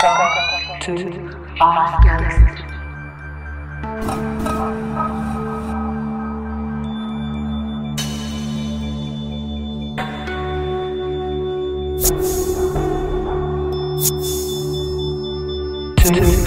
To our galaxy. Two.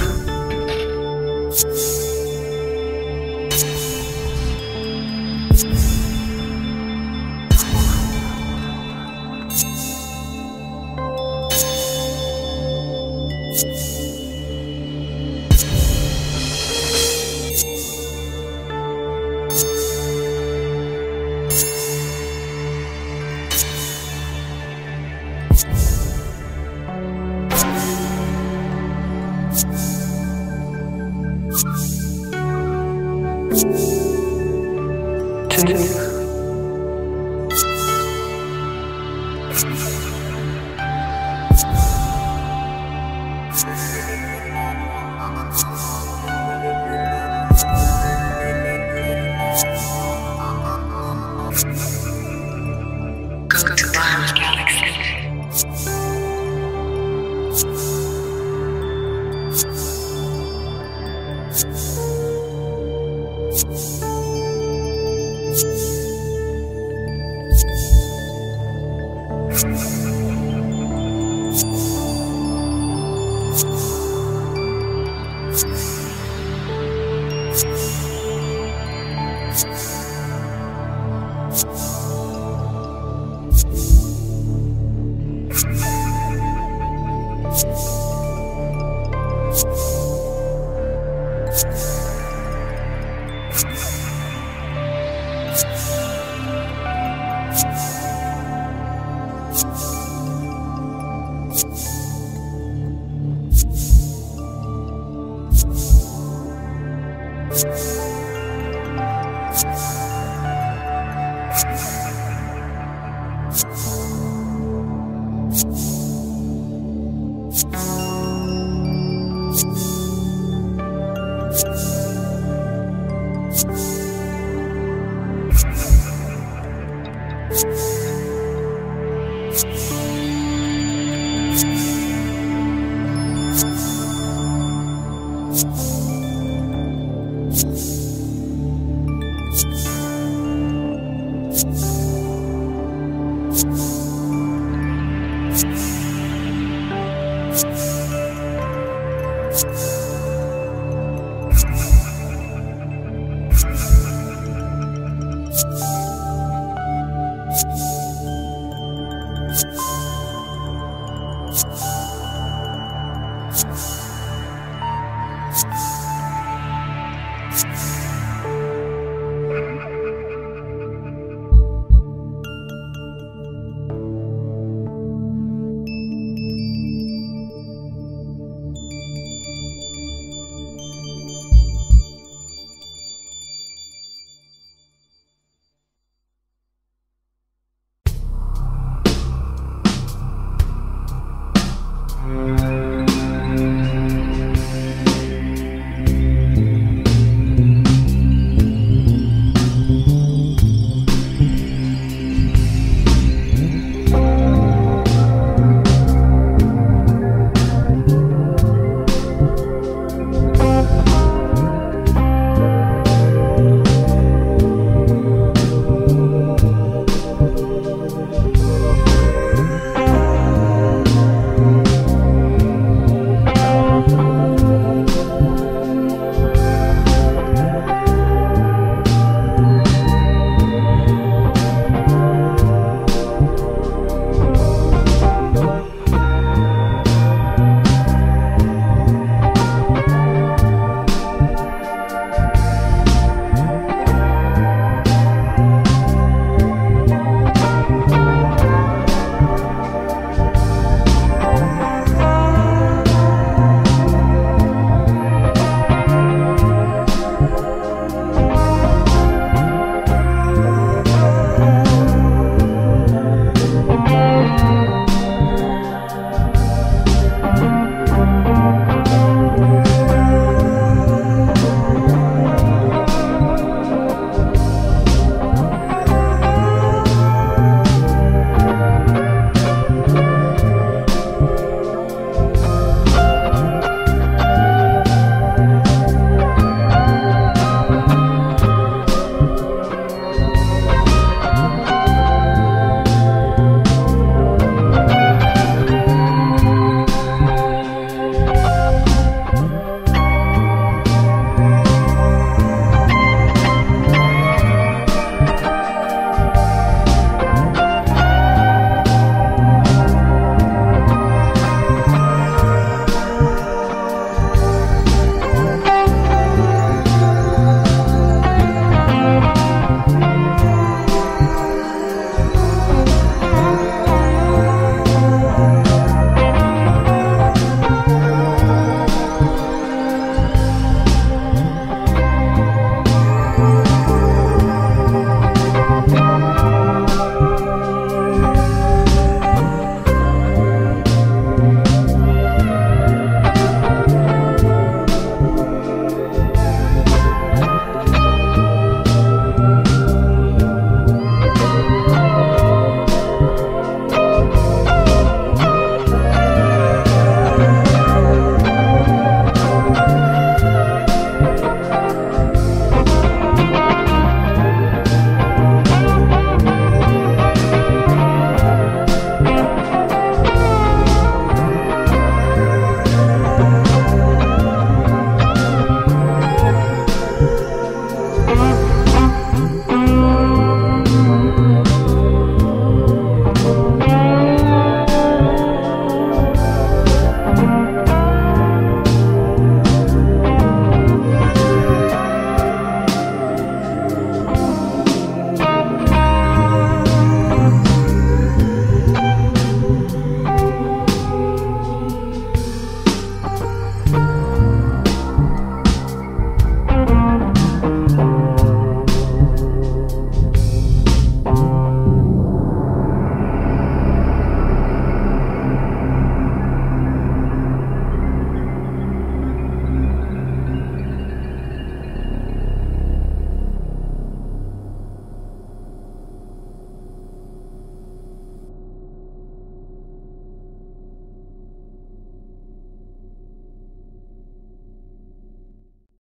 Go to galaxy. Música